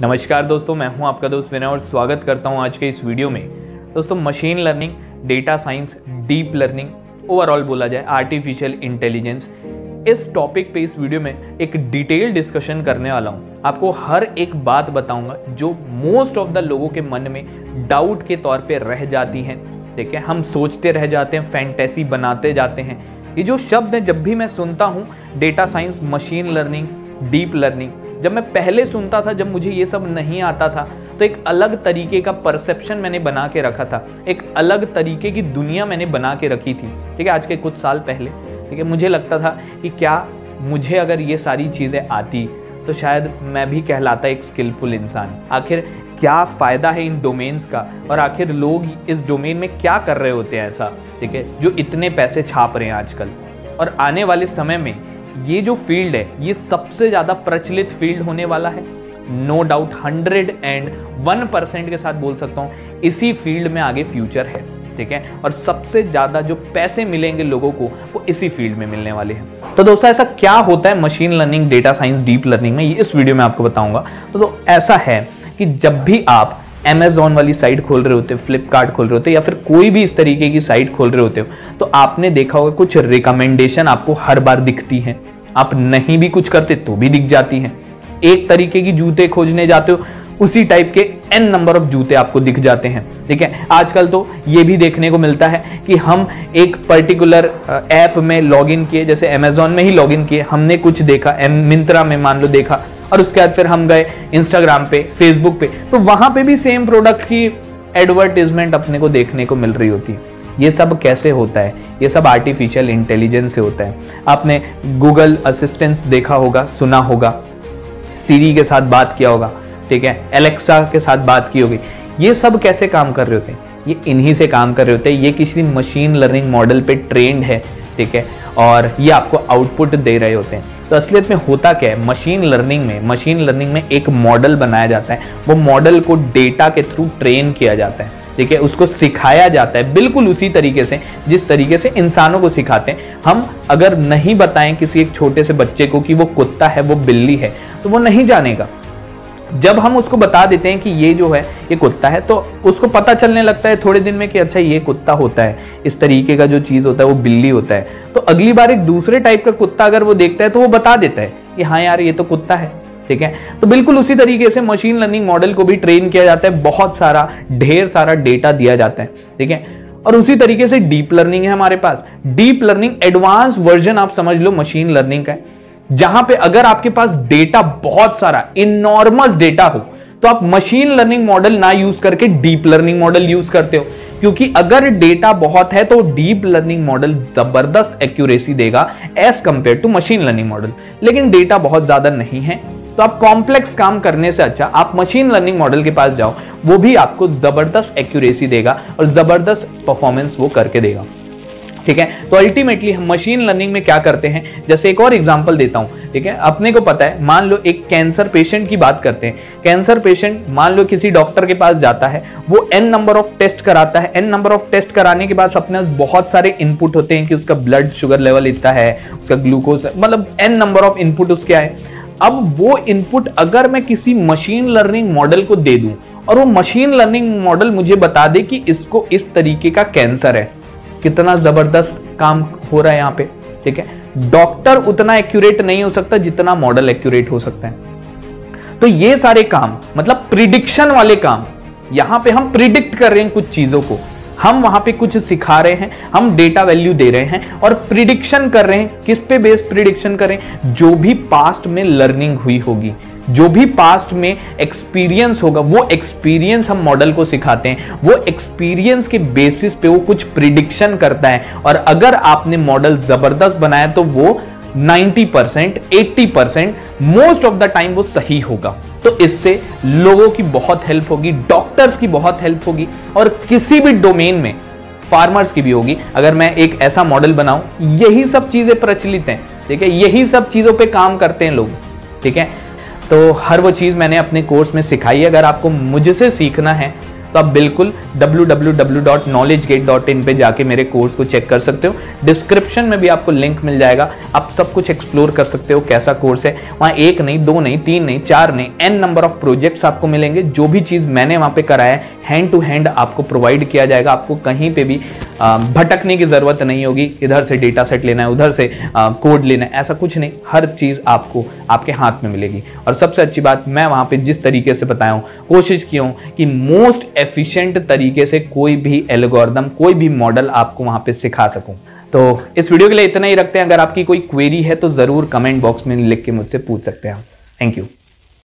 नमस्कार दोस्तों, मैं हूँ आपका दोस्त विनय और स्वागत करता हूँ आज के इस वीडियो में। दोस्तों machine learning data science deep learning overall बोला जाए आर्टिफिशियल इंटेलिजेंस इस टॉपिक पे इस वीडियो में एक डिटेल डिस्कशन करने वाला हूँ। आपको हर एक बात बताऊँगा जो मोस्ट ऑफ़ द लोगों के मन में डाउट के तौर पे रह जाती हैं। ठीक है हम सोचते रह जाते हैं फैंटेसी बनाते जाते हैं। ये जो शब्द हैं, जब भी मैं सुनता हूँ data science machine learning deep learning जब मैं पहले सुनता था, जब मुझे ये सब नहीं आता था तो एक अलग तरीके का परसेप्शन मैंने बना के रखा था। एक अलग तरीके की दुनिया मैंने बना के रखी थी। ठीक है, आज के कुछ साल पहले। ठीक है, मुझे लगता था कि क्या मुझे अगर ये सारी चीज़ें आती तो शायद मैं भी कहलाता एक स्किलफुल इंसान। आखिर क्या फ़ायदा है इन डोमेन्स का? और आखिर लोग इस डोमेन में क्या कर रहे होते हैं ऐसा? ठीक है, जो इतने पैसे छाप रहे हैं आजकल। और आने वाले समय में ये जो फ़ील्ड है ये सबसे ज़्यादा प्रचलित फ़ील्ड होने वाला है। No doubt hundred and one percent के साथ बोल सकता हूँ इसी फ़ील्ड में आगे फ्यूचर है ठीक है? और सबसे ज़्यादा जो पैसे मिलेंगे लोगों को वो इसी फ़ील्ड में मिलने वाले हैं। तो दोस्तों ऐसा क्या होता है machine learning data science deep learning में? इस वीडियो में आपको बताऊँगा। तो, तो ऐसा है कि जब भी आप अमेजोन वाली साइट खोल रहे होते हो फ्लिपकार्ट खोल रहे होते हो, या फिर कोई भी इस तरीके की साइट खोल रहे होते हो तो आपने देखा होगा कुछ रिकमेंडेशन आपको हर बार दिखती हैं। आप नहीं भी कुछ करते तो भी दिख जाती हैं। एक तरीके की जूते खोजने जाते हो, उसी टाइप के एन नंबर ऑफ़ जूते आपको दिख जाते हैं। ठीक है? आजकल तो ये भी देखने को मिलता है कि हम एक पर्टिकुलर ऐप में लॉगिन किए, जैसे अमेजोन में ही लॉगिन किए, हमने कुछ देखा मिंत्रा में मान लो देखा और उसके बाद फिर हम गए इंस्टाग्राम पे फेसबुक पे। तो वहाँ पे भी सेम प्रोडक्ट की एडवर्टीजमेंट अपने को देखने को मिल रही होती है। ये सब कैसे होता है? ये सब आर्टिफिशियल इंटेलिजेंस से होता है। आपने गूगल असिस्टेंस देखा होगा, सुना होगा। सीरी के साथ बात किया होगा, ठीक है? एलेक्सा के साथ बात की होगी। ये सब कैसे काम कर रहे होते हैं? ये इन्हीं से काम कर रहे होते हैं। ये किसी मशीन लर्निंग मॉडल पे ट्रेंड है, ठीक है? और ये आपको आउटपुट दे रहे होते हैं। तो असलियत में होता क्या है? मशीन लर्निंग में मशीन लर्निंग में एक मॉडल बनाया जाता है। वो मॉडल को डेटा के थ्रू ट्रेन किया जाता है। ठीक है? उसको सिखाया जाता है बिल्कुल उसी तरीके से, जिस तरीके से इंसानों को सिखाते हैं। हम अगर नहीं बताएँ किसी एक छोटे से बच्चे को कि वो कुत्ता है, वो बिल्ली है तो वो नहीं जानेगा। जब हम उसको बता देते हैं कि ये जो है, ये कुत्ता है तो उसको पता चलने लगता है थोड़े दिन में कि अच्छा ये कुत्ता होता है। इस तरीके का जो चीज़ होता है, वो बिल्ली होता है। तो अगली बार एक दूसरे टाइप का कुत्ता अगर वो देखता है तो वो बता देता है कि हाँ यार, ये तो कुत्ता है, ठीक है? तो बिल्कुल उसी तरीके से मशीन लर्निंग मॉडल को भी ट्रेन किया जाता है। बहुत सारा, ढेर सारा डेटा दिया जाता है, ठीक है? और उसी तरीके से डीप लर्निंग है हमारे पास। डीप लर्निंग एडवांस वर्जन आप समझ लो मशीन लर्निंग का है। जहाँ पे अगर आपके पास डेटा बहुत सारा इनॉर्मस डेटा हो तो आप मशीन लर्निंग मॉडल ना यूज़ करके डीप लर्निंग मॉडल यूज़ करते हो। क्योंकि अगर डेटा बहुत है तो डीप लर्निंग मॉडल ज़बरदस्त एक्यूरेसी देगा as compare to machine learning model लेकिन डेटा बहुत ज़्यादा नहीं है तो आप कॉम्प्लेक्स काम करने से अच्छा आप मशीन लर्निंग मॉडल के पास जाओ, वो भी आपको ज़बरदस्त एक्यूरेसी देगा और ज़बरदस्त परफॉर्मेंस वो करके देगा। ठीक है? तो अल्टीमेटली हम मशीन लर्निंग में क्या करते हैं? जैसे एक और एग्ज़ाम्पल देता हूँ, ठीक है? अपने को पता है, मान लो एक कैंसर पेशेंट की बात करते हैं। कैंसर पेशेंट मान लो किसी डॉक्टर के पास जाता है, वो एन नंबर ऑफ़ टेस्ट कराता है। एन नंबर ऑफ़ टेस्ट कराने के बाद अपने बहुत सारे इनपुट होते हैं कि उसका ब्लड शुगर लेवल इतना है, उसका ग्लूकोज मतलब एन नंबर ऑफ़ इनपुट उसके आए। अब वो इनपुट अगर मैं किसी मशीन लर्निंग मॉडल को दे दूँ, और वो मशीन लर्निंग मॉडल मुझे बता दे कि इसको इस तरीके का कैंसर है कितना ज़बरदस्त काम हो रहा है यहाँ पे, ठीक है? डॉक्टर उतना एक्यूरेट नहीं हो सकता जितना मॉडल एक्यूरेट हो सकता है। तो ये सारे काम मतलब प्रिडिक्शन वाले काम, यहाँ पे हम प्रिडिक्ट कर रहे हैं कुछ चीज़ों को। हम वहाँ पे कुछ सिखा रहे हैं, हम डेटा वैल्यू दे रहे हैं और प्रिडिक्शन कर रहे हैं। किस पे बेस्ड प्रिडिक्शन करें? जो भी पास्ट में लर्निंग हुई होगी, जो भी पास्ट में एक्सपीरियंस होगा, वो एक्सपीरियंस हम मॉडल को सिखाते हैं। वो एक्सपीरियंस के बेसिस पे वो कुछ प्रिडिक्शन करता है। और अगर आपने मॉडल ज़बरदस्त बनाया तो वो 90 percent eighty percent most of the time वो सही होगा। तो इससे लोगों की बहुत हेल्प होगी डॉक्टर्स की बहुत हेल्प होगी और किसी भी डोमेन में फार्मर्स की भी होगी। अगर मैं एक ऐसा मॉडल बनाऊँ, यही सब चीज़ें प्रचलित हैं, ठीक है? यही सब चीज़ों पे काम करते हैं लोग, ठीक है? तो हर वो चीज़ मैंने अपने कोर्स में सिखाई अगर आपको मुझसे सीखना है तो आप बिल्कुल www.knowledgegate.in पे जाके मेरे कोर्स को चेक कर सकते हो। डिस्क्रिप्शन में भी आपको लिंक मिल जाएगा। आप सब कुछ एक्सप्लोर कर सकते हो कैसा कोर्स है। वहाँ एक नहीं, दो नहीं, तीन नहीं, चार नहीं एन नंबर ऑफ़ प्रोजेक्ट्स आपको मिलेंगे। जो भी चीज़ मैंने वहाँ पर कराया है हैंड टू हैंड आपको प्रोवाइड किया जाएगा। आपको कहीं पर भी भटकने की ज़रूरत नहीं होगी। इधर से डेटा सेट लेना है, उधर से कोड लेना है। ऐसा कुछ नहीं। हर चीज़ आपको, आपके हाथ में मिलेगी। और सबसे अच्छी बात, मैं वहाँ पे जिस तरीके से बताया हूँ, कोशिश की हूँ कि मोस्ट एफिशिएंट तरीके से कोई भी एल्गोरिदम कोई भी मॉडल आपको वहाँ पे सिखा सकूँ। तो इस वीडियो के लिए इतना ही रखते हैं। अगर आपकी कोई क्वेरी है तो ज़रूर कमेंट बॉक्स में लिख के मुझसे पूछ सकते हैं। Thank you